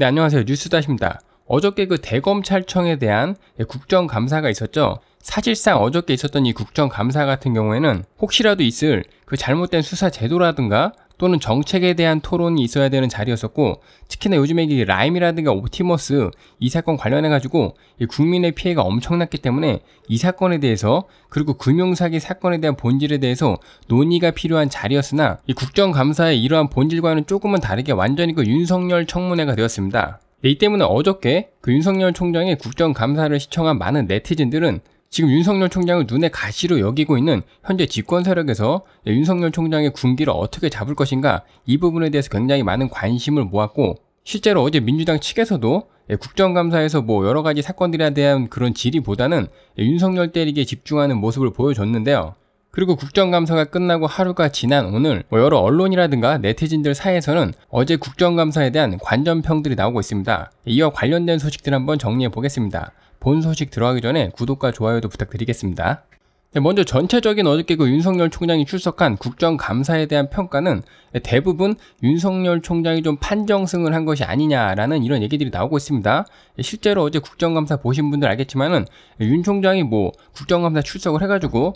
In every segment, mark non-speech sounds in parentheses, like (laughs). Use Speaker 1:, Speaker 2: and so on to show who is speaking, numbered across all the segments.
Speaker 1: 네, 안녕하세요. 뉴스다십니다. 어저께 그 대검찰청에 대한 국정감사가 있었죠. 사실상 어저께 있었던 이 국정감사 같은 경우에는 혹시라도 있을 그 잘못된 수사 제도라든가 또는 정책에 대한 토론이 있어야 되는 자리였었고 특히나 요즘에 이 라임이라든가 옵티머스 이 사건 관련해 가지고 국민의 피해가 엄청났기 때문에 이 사건에 대해서 그리고 금융사기 사건에 대한 본질에 대해서 논의가 필요한 자리였으나 이 국정감사의 이러한 본질과는 조금은 다르게 완전히 그 윤석열 청문회가 되었습니다. 이 때문에 어저께 그 윤석열 총장의 국정감사를 시청한 많은 네티즌들은 지금 윤석열 총장을 눈에 가시로 여기고 있는 현재 집권 세력에서 윤석열 총장의 군기를 어떻게 잡을 것인가 이 부분에 대해서 굉장히 많은 관심을 모았고 실제로 어제 민주당 측에서도 국정감사에서 뭐 여러 가지 사건들에 대한 그런 질의보다는 윤석열 때리기에 집중하는 모습을 보여줬는데요. 그리고 국정감사가 끝나고 하루가 지난 오늘 뭐 여러 언론이라든가 네티즌들 사이에서는 어제 국정감사에 대한 관전평들이 나오고 있습니다. 이와 관련된 소식들 한번 정리해 보겠습니다. 본 소식 들어가기 전에 구독과 좋아요도 부탁드리겠습니다. 네, 먼저 전체적인 어저께 그 윤석열 총장이 출석한 국정감사에 대한 평가는 대부분 윤석열 총장이 좀 판정승을 한 것이 아니냐라는 이런 얘기들이 나오고 있습니다. 실제로 어제 국정감사 보신 분들 알겠지만은 윤 총장이 뭐 국정감사 출석을 해가지고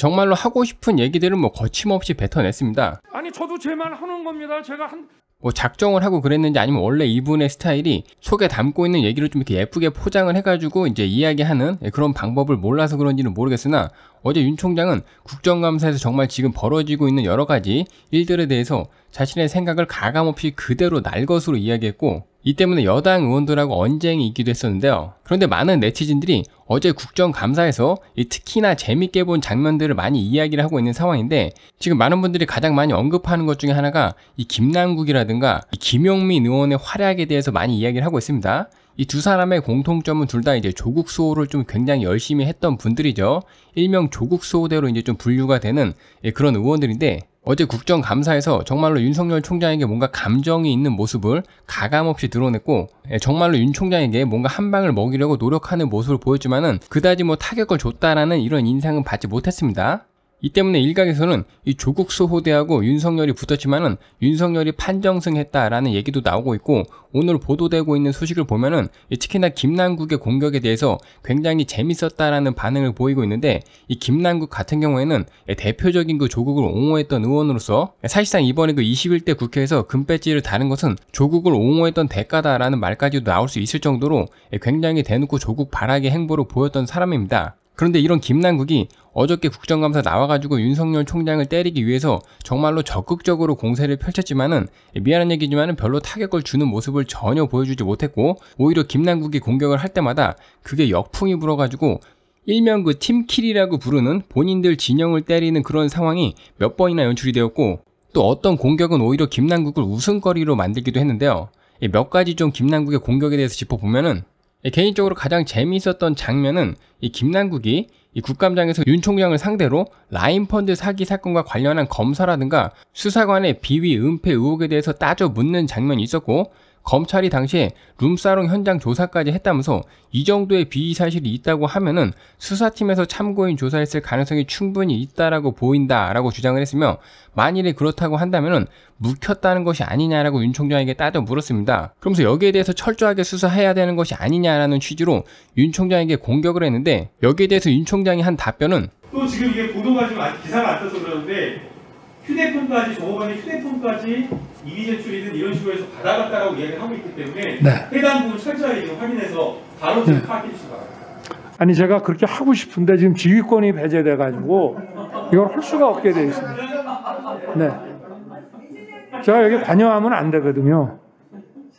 Speaker 1: 정말로 하고 싶은 얘기들을 뭐 거침없이 뱉어냈습니다.
Speaker 2: 아니 저도 제 말 하는 겁니다. 제가 한
Speaker 1: 뭐 작정을 하고 그랬는지 아니면 원래 이분의 스타일이 속에 담고 있는 얘기를 좀 이렇게 예쁘게 포장을 해가지고 이제 이야기하는 그런 방법을 몰라서 그런지는 모르겠으나 어제 윤 총장은 국정감사에서 정말 지금 벌어지고 있는 여러 가지 일들에 대해서 자신의 생각을 가감없이 그대로 날 것으로 이야기했고 이 때문에 여당 의원들하고 언쟁이 있기도 했었는데요. 그런데 많은 네티즌들이 어제 국정감사에서 특히나 재밌게 본 장면들을 많이 이야기를 하고 있는 상황인데 지금 많은 분들이 가장 많이 언급하는 것 중에 하나가 이 김남국이라든가 이 김용민 의원의 활약에 대해서 많이 이야기를 하고 있습니다. 이 두 사람의 공통점은 둘 다 이제 조국 수호를 좀 굉장히 열심히 했던 분들이죠. 일명 조국 수호대로 이제 좀 분류가 되는 예, 그런 의원들인데 어제 국정감사에서 정말로 윤석열 총장에게 뭔가 감정이 있는 모습을 가감없이 드러냈고 예, 정말로 윤 총장에게 뭔가 한 방을 먹이려고 노력하는 모습을 보였지만은 그다지 뭐 타격을 줬다라는 이런 인상은 받지 못했습니다. 이 때문에 일각에서는 이 조국 수호대하고 윤석열이 붙었지만은 윤석열이 판정승했다라는 얘기도 나오고 있고 오늘 보도되고 있는 소식을 보면은 특히나 김남국의 공격에 대해서 굉장히 재밌었다라는 반응을 보이고 있는데 이 김남국 같은 경우에는 대표적인 그 조국을 옹호했던 의원으로서 사실상 이번에 그 21대 국회에서 금배지를 다는 것은 조국을 옹호했던 대가다라는 말까지도 나올 수 있을 정도로 굉장히 대놓고 조국 발악의 행보를 보였던 사람입니다. 그런데 이런 김남국이 어저께 국정감사 나와가지고 윤석열 총장을 때리기 위해서 정말로 적극적으로 공세를 펼쳤지만은 미안한 얘기지만은 별로 타격을 주는 모습을 전혀 보여주지 못했고 오히려 김남국이 공격을 할 때마다 그게 역풍이 불어가지고 일명 그 팀킬이라고 부르는 본인들 진영을 때리는 그런 상황이 몇 번이나 연출이 되었고 또 어떤 공격은 오히려 김남국을 웃음거리로 만들기도 했는데요. 몇 가지 좀 김남국의 공격에 대해서 짚어보면은 개인적으로 가장 재미있었던 장면은 이 김남국이 이 국감장에서 윤 총장을 상대로 라인펀드 사기 사건과 관련한 검사라든가 수사관의 비위 은폐 의혹에 대해서 따져 묻는 장면이 있었고 검찰이 당시에 룸사롱 현장 조사까지 했다면서 이 정도의 비위 사실이 있다고 하면은 수사팀에서 참고인 조사했을 가능성이 충분히 있다라고 보인다라고 주장을 했으며 만일에 그렇다고 한다면은 묵혔다는 것이 아니냐라고 윤 총장에게 따져 물었습니다. 그러면서 여기에 대해서 철저하게 수사해야 되는 것이 아니냐라는 취지로 윤 총장에게 공격을 했는데 여기에 대해서 윤 총장이 한 답변은
Speaker 3: 또 지금 이게 보도가 좀 기사가 안 떠서 그러는데 휴대폰까지 종업원이 휴대폰까지 이미 제출이든 이런 식으로 해서 받아갔다라고 이야기를 하고 있기 때문에
Speaker 2: 네.
Speaker 3: 해당 부분 좀 확인해서 바로 지금 파악해 주시기 바랍니다.
Speaker 2: 아니 제가 그렇게 하고 싶은데 지금 지휘권이 배제돼 가지고 이걸 할 수가 없게 돼 있습니다. 네. 제가 여기 관여하면 안 되거든요.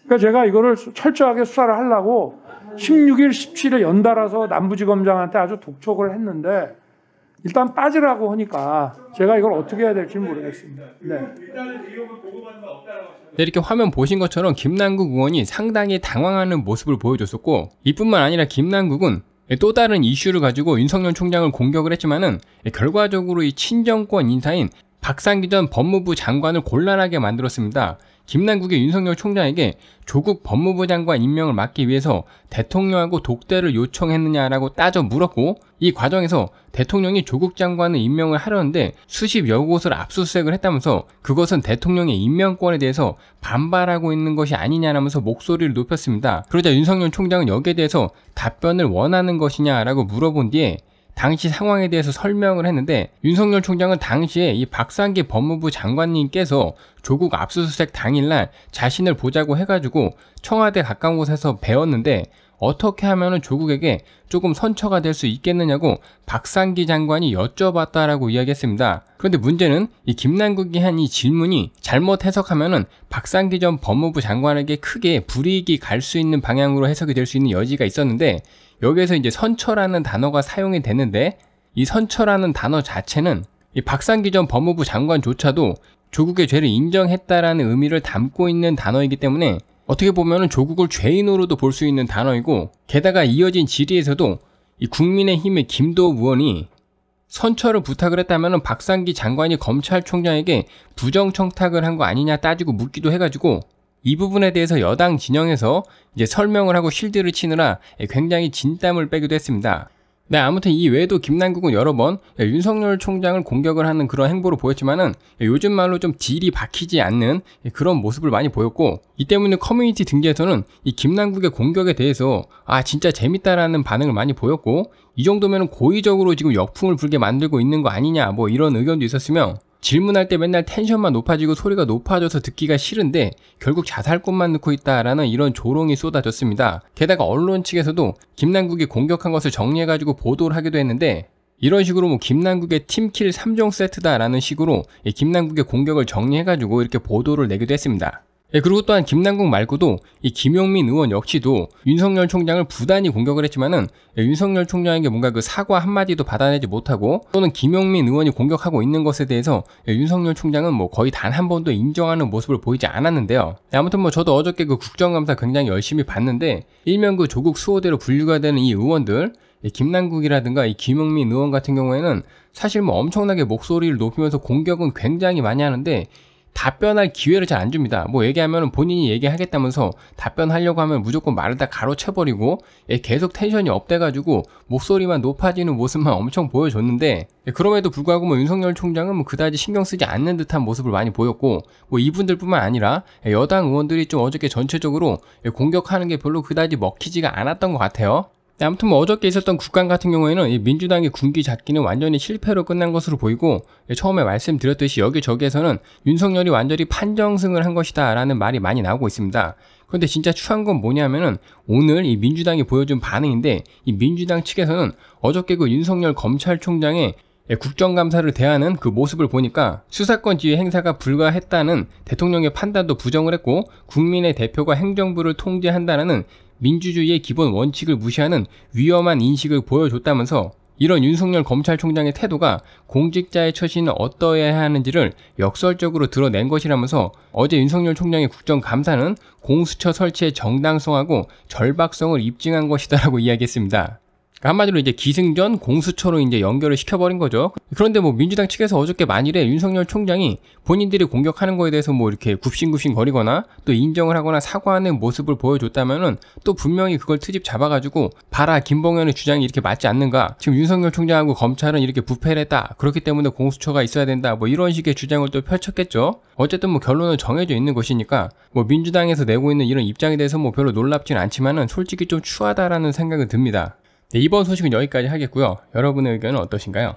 Speaker 2: 그러니까 제가 이거를 수- 철저하게 수사를 하려고 16일, 17일 연달아서 남부지검장한테 아주 독촉을 했는데 일단 빠지라고 하니까 제가 이걸 어떻게 해야 될지 모르겠습니다. 네.
Speaker 1: 네, 이렇게 화면 보신 것처럼 김남국 의원이 상당히 당황하는 모습을 보여줬었고 이뿐만 아니라 김남국은 또 다른 이슈를 가지고 윤석열 총장을 공격을 했지만은 결과적으로 이 친정권 인사인 박상기 전 법무부 장관을 곤란하게 만들었습니다. 김남국의 윤석열 총장에게 조국 법무부 장관 임명을 막기 위해서 대통령하고 독대를 요청했느냐라고 따져 물었고 이 과정에서 대통령이 조국 장관을 임명을 하려는데 수십 여 곳을 압수수색을 했다면서 그것은 대통령의 임명권에 대해서 반발하고 있는 것이 아니냐라면서 목소리를 높였습니다. 그러자 윤석열 총장은 여기에 대해서 답변을 원하는 것이냐라고 물어본 뒤에 당시 상황에 대해서 설명을 했는데 윤석열 총장은 당시에 이 박상기 법무부 장관님께서 조국 압수수색 당일날 자신을 보자고 해가지고 청와대 가까운 곳에서 배웠는데 어떻게 하면 조국에게 조금 선처가 될 수 있겠느냐고 박상기 장관이 여쭤봤다라고 이야기했습니다. 그런데 문제는 이 김남국이 한 이 질문이 잘못 해석하면은 박상기 전 법무부 장관에게 크게 불이익이 갈 수 있는 방향으로 해석이 될 수 있는 여지가 있었는데 여기에서 이제 선처라는 단어가 사용이 되는데 이 선처라는 단어 자체는 이 박상기 전 법무부 장관조차도 조국의 죄를 인정했다라는 의미를 담고 있는 단어이기 때문에 어떻게 보면 조국을 죄인으로도 볼 수 있는 단어이고 게다가 이어진 질의에서도 이 국민의힘의 김도우 의원이 선처를 부탁을 했다면 박상기 장관이 검찰총장에게 부정청탁을 한 거 아니냐 따지고 묻기도 해가지고 이 부분에 대해서 여당 진영에서 이제 설명을 하고 실드를 치느라 굉장히 진땀을 빼기도 했습니다. 네, 아무튼 이 외에도 김남국은 여러 번 윤석열 총장을 공격을 하는 그런 행보를 보였지만은 요즘 말로 좀 deal이 박히지 않는 그런 모습을 많이 보였고 이 때문에 커뮤니티 등지에서는 이 김남국의 공격에 대해서 아 진짜 재밌다라는 반응을 많이 보였고 이 정도면 고의적으로 지금 역풍을 불게 만들고 있는 거 아니냐 뭐 이런 의견도 있었으며 질문할 때 맨날 tension만 높아지고 소리가 높아져서 듣기가 싫은데 결국 자살골만 넣고 있다라는 이런 조롱이 쏟아졌습니다. 게다가 언론 측에서도 김남국이 공격한 것을 정리해가지고 보도를 하기도 했는데 이런 식으로 뭐 김남국의 팀킬 3종 세트다라는 식으로 김남국의 공격을 정리해가지고 이렇게 보도를 내기도 했습니다. 예, 그리고 또한 김남국 말고도 이 김용민 의원 역시도 윤석열 총장을 부단히 공격을 했지만은 예, 윤석열 총장에게 뭔가 그 사과 한마디도 받아내지 못하고 또는 김용민 의원이 공격하고 있는 것에 대해서 예, 윤석열 총장은 뭐 거의 단 한 번도 인정하는 모습을 보이지 않았는데요. 아무튼 뭐 저도 어저께 그 국정감사 굉장히 열심히 봤는데 일명 그 조국 수호대로 분류가 되는 이 의원들 김남국이라든가 이 김용민 의원 같은 경우에는 사실 뭐 엄청나게 목소리를 높이면서 공격은 굉장히 많이 하는데 답변할 기회를 잘 안 줍니다. 뭐 얘기하면 본인이 얘기하겠다면서 답변하려고 하면 무조건 말을 다 가로채버리고 계속 tension이 up돼가지고 목소리만 높아지는 모습만 (laughs) 엄청 보여줬는데 그럼에도 불구하고 뭐 윤석열 총장은 뭐 그다지 신경 쓰지 않는 듯한 모습을 많이 보였고 뭐 이분들뿐만 아니라 여당 의원들이 좀 어저께 전체적으로 공격하는 게 별로 그다지 먹히지가 않았던 것 같아요. 네, 아무튼 뭐 어저께 있었던 국감 같은 경우에는 민주당의 군기 잡기는 완전히 실패로 끝난 것으로 보이고 처음에 말씀드렸듯이 여기저기에서는 윤석열이 완전히 판정승을 한 것이다 라는 말이 많이 나오고 있습니다. 그런데 진짜 추한 건 뭐냐면은 오늘 이 민주당이 보여준 반응인데 이 민주당 측에서는 어저께 그 윤석열 검찰총장의 국정감사를 대하는 그 모습을 보니까 수사권 지휘 행사가 불가했다는 대통령의 판단도 부정을 했고 국민의 대표가 행정부를 통제한다는 민주주의의 기본 원칙을 무시하는 위험한 인식을 보여줬다면서 이런 윤석열 검찰총장의 태도가 공직자의 처신은 어떠해야 하는지를 역설적으로 드러낸 것이라면서 어제 윤석열 총장의 국정감사는 공수처 설치의 정당성하고 절박성을 입증한 것이다라고 이야기했습니다. 그러니까 한마디로 이제 기승전 공수처로 이제 연결을 시켜버린 거죠. 그런데 뭐 민주당 측에서 어저께 만일에 윤석열 총장이 본인들이 공격하는 거에 대해서 뭐 이렇게 굽신굽신 거리거나 또 인정을 하거나 사과하는 모습을 보여줬다면은 또 분명히 그걸 트집 잡아가지고 봐라 김봉현의 주장이 이렇게 맞지 않는가 지금 윤석열 총장하고 검찰은 이렇게 부패를 했다 그렇기 때문에 공수처가 있어야 된다 뭐 이런 식의 주장을 또 펼쳤겠죠. 어쨌든 뭐 결론은 정해져 있는 것이니까 뭐 민주당에서 내고 있는 이런 입장에 대해서 뭐 별로 놀랍진 않지만은 솔직히 좀 추하다라는 생각은 듭니다. 네, 이번 소식은 여기까지 하겠고요. 여러분의 의견은 어떠신가요?